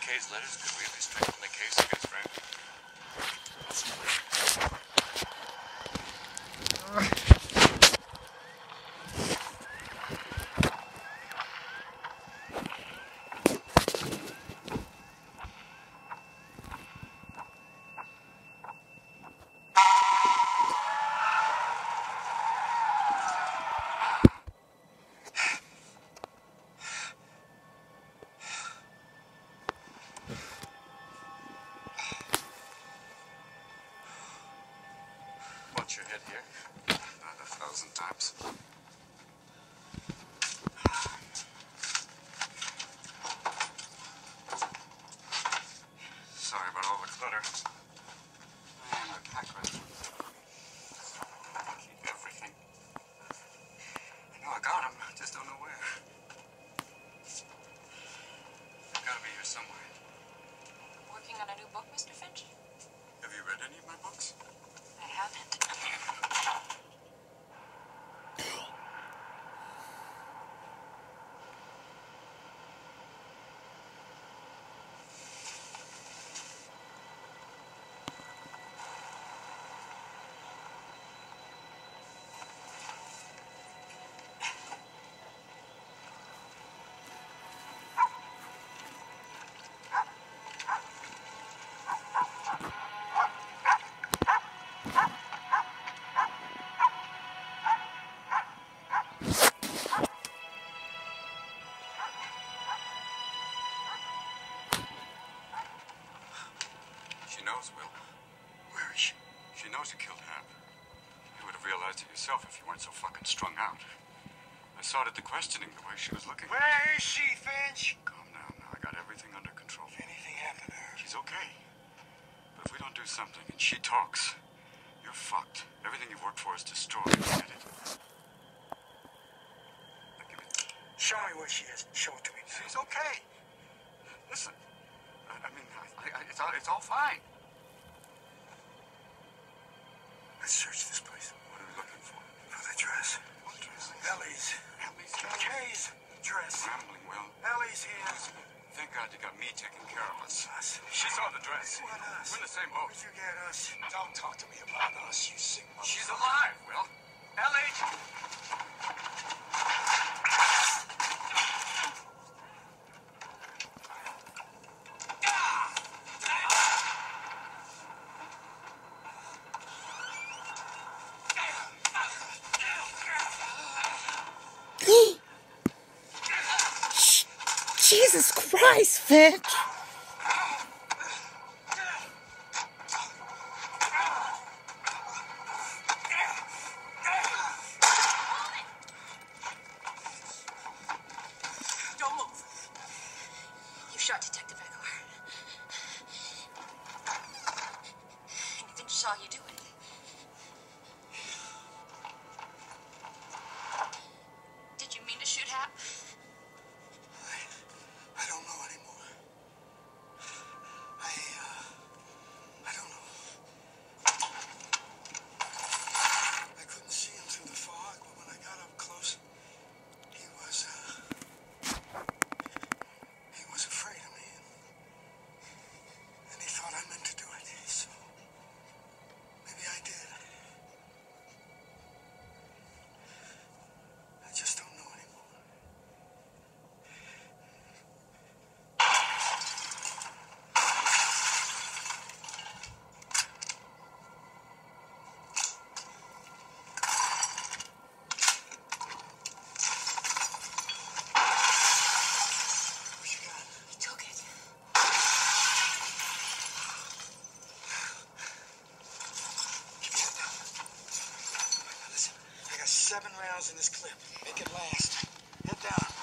Kay's letters could really strengthen the case against Frank. Head here? Not a thousand times. Will. Where is she? She knows you killed Hap. You would have realized it yourself if you weren't so fucking strung out. I saw it at the questioning, the way she was looking. Where is she, Finch? Calm down now. I got everything under control. If anything happened to her, She's okay. But if we don't do something and she talks, you're fucked. Everything you've worked for is destroyed. Get it? Now give me this. show me where she is. Show it to me. She's okay. Listen, I, I mean, I, I, it's, all, it's all fine. Let's search this place. What are we looking for? For the dress. What dress? Ellie's. Ellie's Kay's dress. Rambling, Will. Ellie's here. Thank God you got me taking care of us. Us. She saw the dress. What us? We're in the same boat. Where'd you get us? Don't talk to me about us, you sick mother. She's alive, Will. Ellie! Jesus Christ, Finch. Seven rounds in this clip. Make it last. Head down.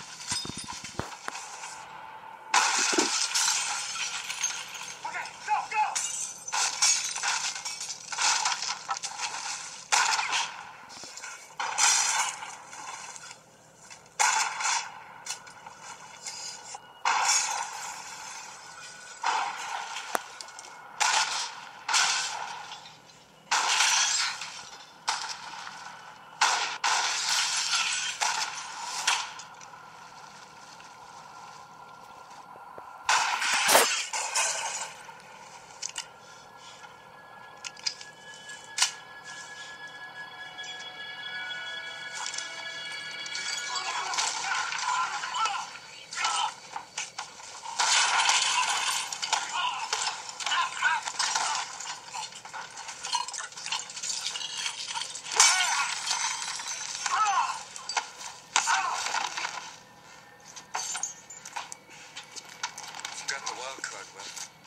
wild card.